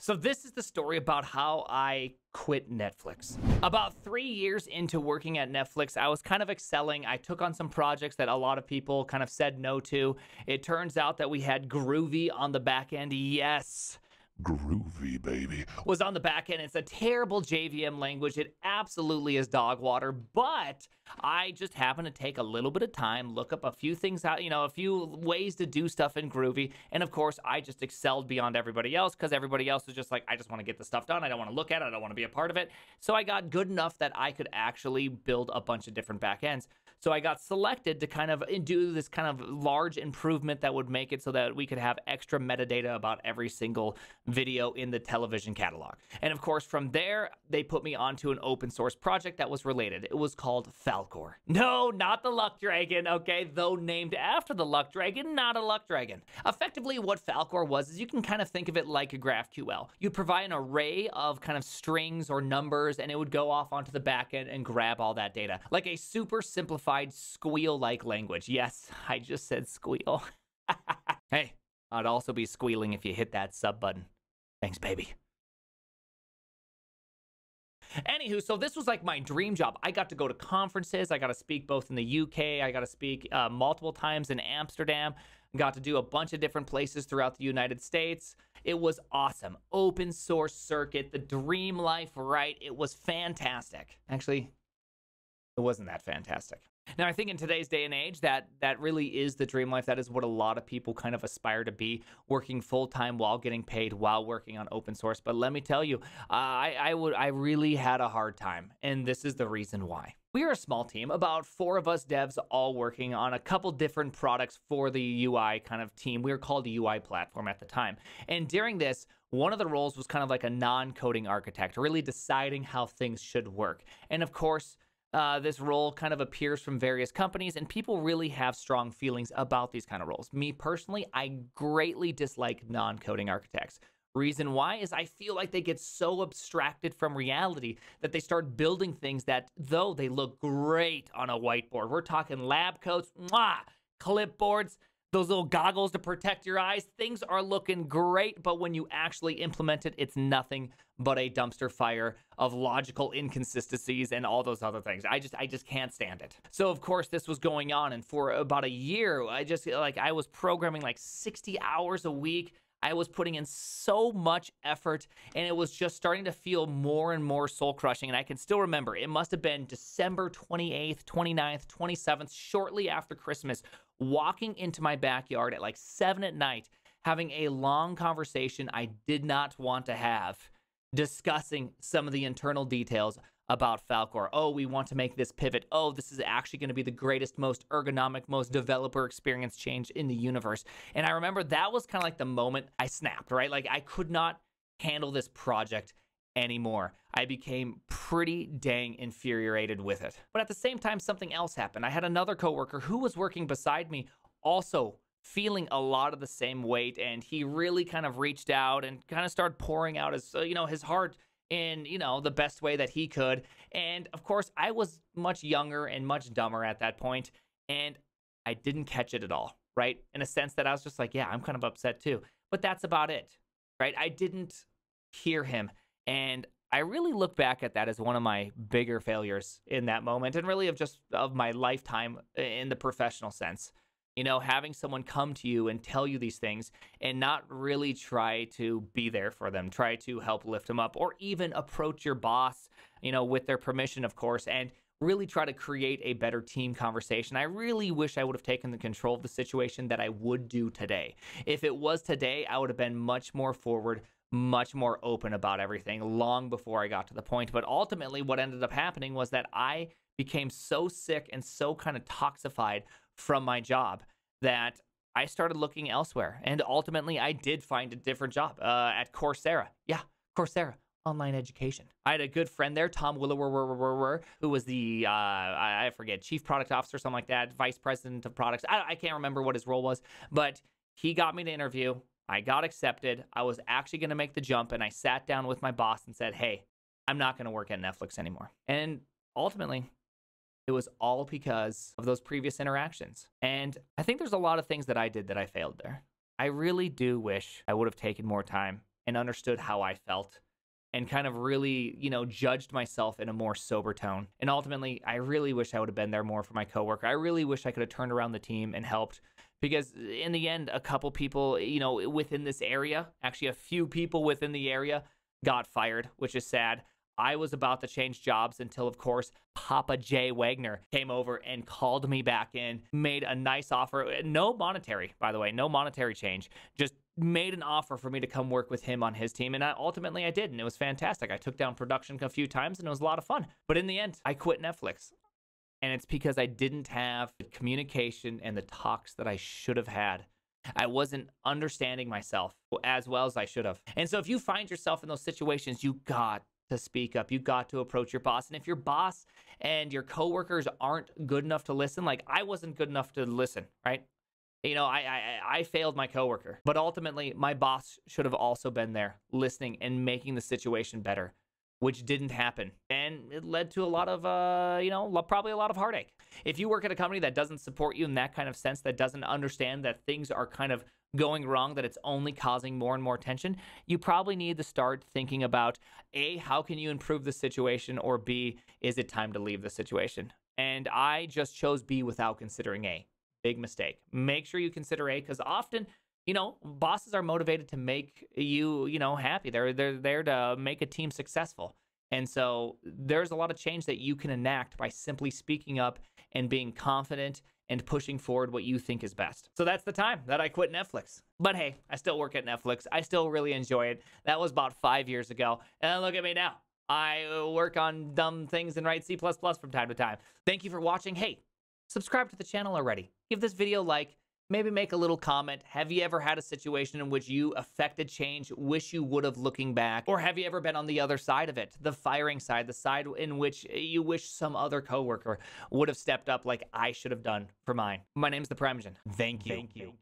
So, this is the story about how I quit Netflix. About three years into working at Netflix, I was kind of excelling. I took on some projects that a lot of people kind of said no to. It turns out that we had Groovy on the back end. Yes. Groovy, baby. Was on the back end. It's a terrible JVM language. It absolutely is dog water, but I just happened to take a little bit of time, look up a few things out, you know, a few ways to do stuff in Groovy. And of course, I just excelled beyond everybody else because everybody else was just like, I just want to get the stuff done. I don't want to look at it. I don't want to be a part of it. So I got good enough that I could actually build a bunch of different backends. So I got selected to kind of eh, do this kind of large improvement that would make it so that we could have extra metadata about every single video in the television catalog. And of course, from there, they put me onto an open source project that was related. It was called Falcor. No, not the Luck Dragon, okay? Though named after the Luck Dragon, not a Luck Dragon. Effectively, what Falcor was is you can kind of think of it like a GraphQL. You provide an array of kind of strings or numbers, and it would go off onto the backend and grab all that data. Like a super simplified squeal like language. Yes, I just said squeal. hey, I'd also be squealing if you hit that sub button. Thanks, baby. Anywho, so this was like my dream job. I got to go to conferences. I got to speak both in the UK. I got to speak uh, multiple times in Amsterdam. Got to do a bunch of different places throughout the United States. It was awesome. Open source circuit, the dream life, right? It was fantastic. Actually, it wasn't that fantastic. Now, I think in today's day and age, that that really is the dream life. That is what a lot of people kind of aspire to be, working full time while getting paid while working on open source. But let me tell you, uh, I I would I really had a hard time, and this is the reason why. We are a small team, about four of us devs, all working on a couple different products for the UI kind of team. We were called a UI platform at the time, and during this, one of the roles was kind of like a non-coding architect, really deciding how things should work. And of course uh, this role kind of appears from various companies, and people really have strong feelings about these kind of roles. Me personally, I greatly dislike non coding architects. Reason why is I feel like they get so abstracted from reality that they start building things that, though they look great on a whiteboard, we're talking lab coats, mwah, clipboards, those little goggles to protect your eyes. Things are looking great, but when you actually implement it, it's nothing but a dumpster fire of logical inconsistencies and all those other things. I just I just can't stand it. So of course this was going on and for about a year, I just like I was programming like 60 hours a week. I was putting in so much effort and it was just starting to feel more and more soul crushing. And I can still remember it must have been December 28th, 29th, 27th, shortly after Christmas, walking into my backyard at like seven at night, having a long conversation I did not want to have, discussing some of the internal details about Falcor. Oh, we want to make this pivot. Oh, this is actually going to be the greatest, most ergonomic, most developer experience change in the universe. And I remember that was kind of like the moment I snapped, right? Like I could not handle this project anymore. I became pretty dang infuriated with it. But at the same time, something else happened. I had another coworker who was working beside me also feeling a lot of the same weight and he really kind of reached out and kind of started pouring out his uh, you know his heart in you know the best way that he could and of course I was much younger and much dumber at that point and I didn't catch it at all right in a sense that I was just like yeah I'm kind of upset too but that's about it right I didn't hear him and I really look back at that as one of my bigger failures in that moment and really of just of my lifetime in the professional sense. You know, having someone come to you and tell you these things and not really try to be there for them, try to help lift them up, or even approach your boss, you know, with their permission, of course, and really try to create a better team conversation. I really wish I would have taken the control of the situation that I would do today. If it was today, I would have been much more forward, much more open about everything long before I got to the point. But ultimately, what ended up happening was that I became so sick and so kind of toxified from my job that I started looking elsewhere. And ultimately, I did find a different job uh, at Coursera. Yeah, Coursera. Online education. I had a good friend there, Tom Willerer, who was the uh, I forget chief product officer, something like that, vice president of products. I, I can't remember what his role was, but he got me to interview. I got accepted. I was actually going to make the jump, and I sat down with my boss and said, Hey, I'm not going to work at Netflix anymore. And ultimately, it was all because of those previous interactions. And I think there's a lot of things that I did that I failed there. I really do wish I would have taken more time and understood how I felt and kind of really, you know, judged myself in a more sober tone. And ultimately, I really wish I would have been there more for my coworker. I really wish I could have turned around the team and helped because in the end, a couple people, you know, within this area, actually a few people within the area got fired, which is sad. I was about to change jobs until, of course, Papa Jay Wagner came over and called me back in, made a nice offer. No monetary, by the way, no monetary change. Just made an offer for me to come work with him on his team. And I, ultimately, I did. And it was fantastic. I took down production a few times and it was a lot of fun. But in the end, I quit Netflix. And it's because I didn't have the communication and the talks that I should have had. I wasn't understanding myself as well as I should have. And so if you find yourself in those situations, you got to speak up. You got to approach your boss. And if your boss and your coworkers aren't good enough to listen, like I wasn't good enough to listen, right? You know, I, I I failed my coworker, but ultimately my boss should have also been there, listening and making the situation better which didn't happen. And it led to a lot of, uh, you know, probably a lot of heartache. If you work at a company that doesn't support you in that kind of sense, that doesn't understand that things are kind of going wrong, that it's only causing more and more tension, you probably need to start thinking about A, how can you improve the situation? Or B, is it time to leave the situation? And I just chose B without considering A. Big mistake. Make sure you consider A because often you know, bosses are motivated to make you, you know, happy. They're they're there to make a team successful. And so there's a lot of change that you can enact by simply speaking up and being confident and pushing forward what you think is best. So that's the time that I quit Netflix. But hey, I still work at Netflix. I still really enjoy it. That was about 5 years ago. And look at me now. I uh, work on dumb things and write C++ from time to time. Thank you for watching. Hey, subscribe to the channel already. Give this video a like maybe make a little comment. Have you ever had a situation in which you affected change, wish you would have looking back? Or have you ever been on the other side of it, the firing side, the side in which you wish some other coworker would have stepped up like I should have done for mine? My name's The Primeagen. Thank you. Thank you.